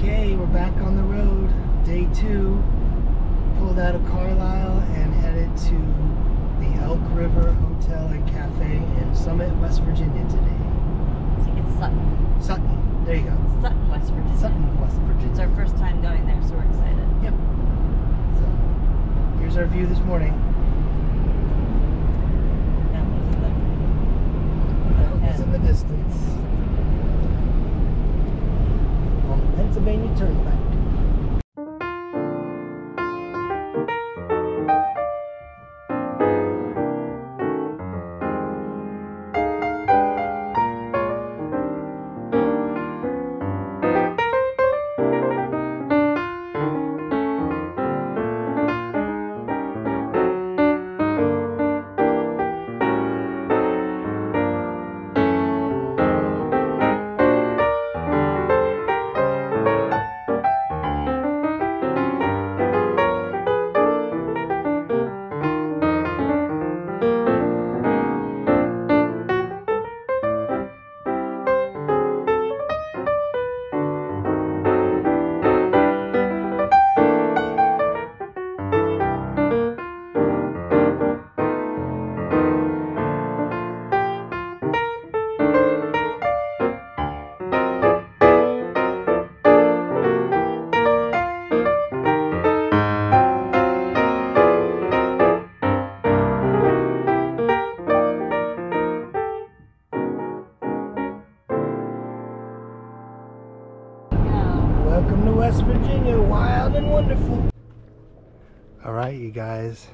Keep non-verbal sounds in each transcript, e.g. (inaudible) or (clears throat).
Okay, we're back on the road. Day two. Pulled out of Carlisle and headed to the Elk River Hotel and Cafe in Summit, West Virginia today. I think it's Sutton. Sutton. There you go. Sutton, West Virginia. Sutton, West Virginia. It's our first time going there, so we're excited. Yep. So, here's our view this morning. West Virginia, wild and wonderful. All right, you guys,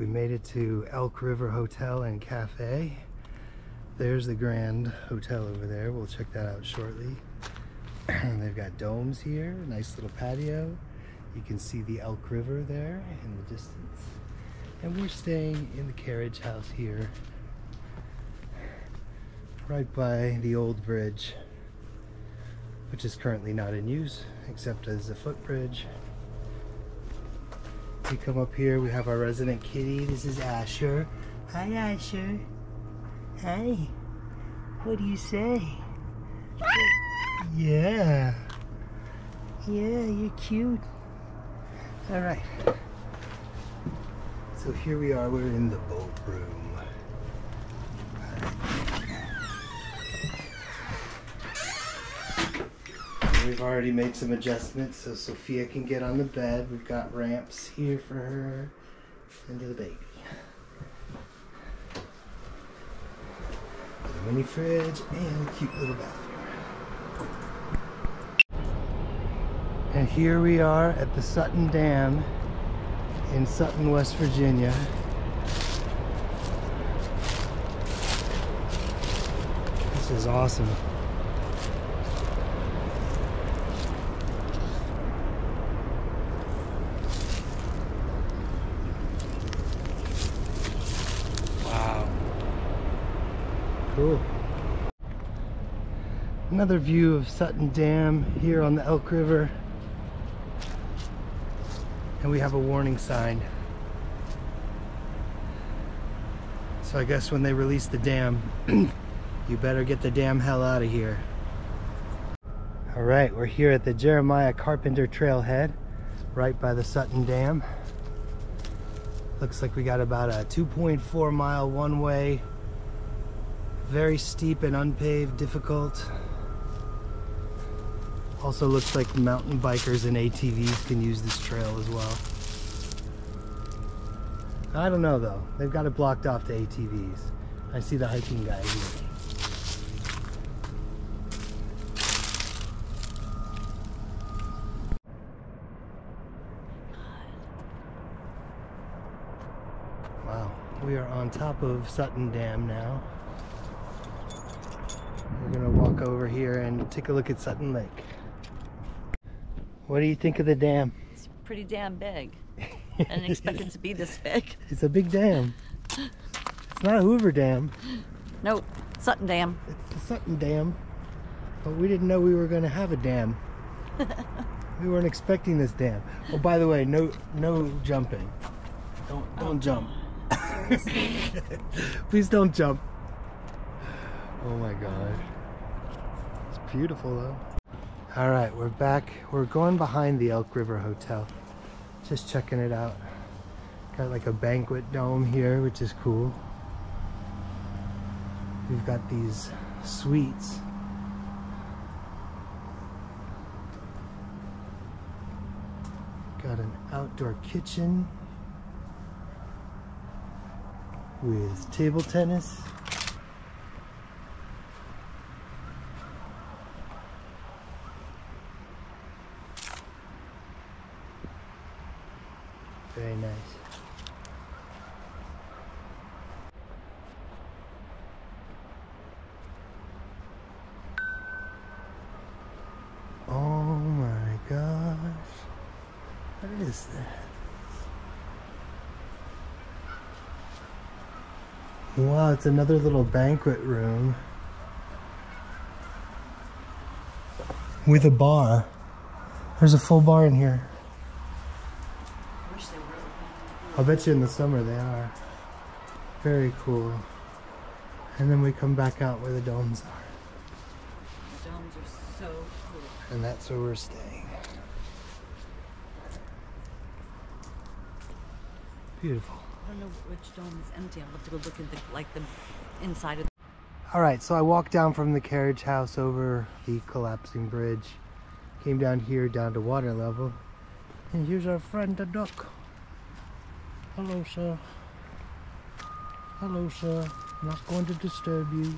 we made it to Elk River Hotel and Cafe. There's the Grand Hotel over there. We'll check that out shortly. (clears throat) They've got domes here, nice little patio. You can see the Elk River there in the distance. And we're staying in the carriage house here, right by the old bridge which is currently not in use except as a footbridge. We come up here, we have our resident kitty. This is Asher. Hi, Asher. Hi. What do you say? (coughs) yeah. Yeah, you're cute. All right. So here we are, we're in the boat room. We've already made some adjustments so Sophia can get on the bed. We've got ramps here for her and the baby. Mini fridge and a cute little bathroom. And here we are at the Sutton Dam in Sutton, West Virginia. This is awesome. Wow. Cool. Another view of Sutton Dam here on the Elk River. And we have a warning sign. So I guess when they release the dam, (clears throat) you better get the damn hell out of here. All right, we're here at the Jeremiah Carpenter Trailhead, right by the Sutton Dam. Looks like we got about a 2.4 mile one way. Very steep and unpaved, difficult. Also looks like mountain bikers and ATVs can use this trail as well. I don't know though. They've got it blocked off to ATVs. I see the hiking guy here. Wow, we are on top of Sutton Dam now. We're gonna walk over here and take a look at Sutton Lake. What do you think of the dam? It's pretty damn big. (laughs) I didn't expect it to be this big. It's a big dam. It's not a Hoover Dam. Nope. Sutton Dam. It's the Sutton Dam. But we didn't know we were going to have a dam. (laughs) we weren't expecting this dam. Oh, by the way, no no jumping. Don't don't oh, jump. (laughs) Please don't jump. Oh my god. Beautiful though. All right, we're back. We're going behind the Elk River Hotel. Just checking it out. Got like a banquet dome here, which is cool. We've got these suites. Got an outdoor kitchen with table tennis. Very nice. Oh my gosh. What is that? Wow, it's another little banquet room. With a bar. There's a full bar in here. Wish they were I'll bet you in the summer they are. Very cool. And then we come back out where the domes are. The domes are so cool. And that's where we're staying. Beautiful. I don't know which dome is empty. I'll have to go look at the like the inside of All right, so I walked down from the carriage house over the collapsing bridge, came down here down to water level, and here's our friend the duck. Hello, sir. Hello, sir. Not going to disturb you.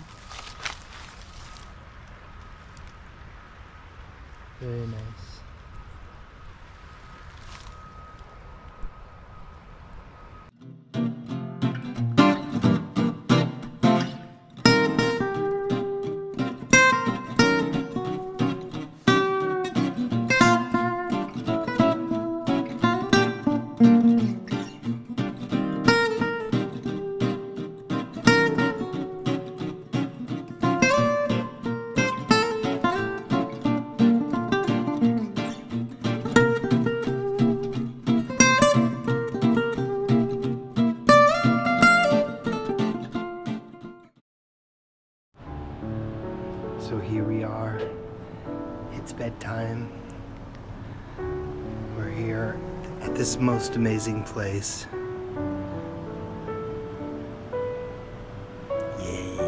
Very nice. It's bedtime. We're here at this most amazing place. Yeah.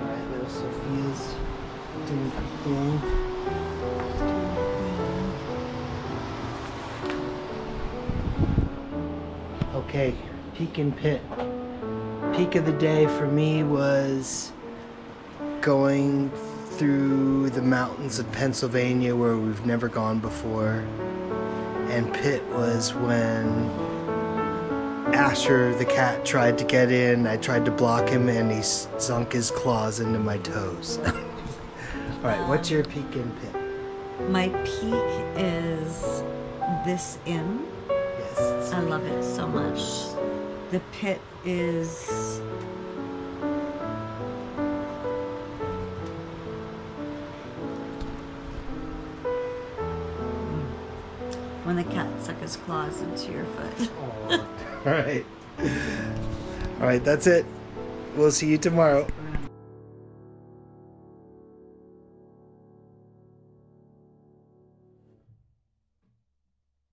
Alright, little Sophia's doing her thing. Okay, Pekin Pit peak of the day for me was going through the mountains of Pennsylvania where we've never gone before. And pit was when Asher the cat tried to get in. I tried to block him and he sunk his claws into my toes. (laughs) All right, what's um, your peak in pit? My peak is this inn. Yes. I love it so much. The pit is when the cat stuck his claws into your foot. (laughs) All right. All right, that's it. We'll see you tomorrow.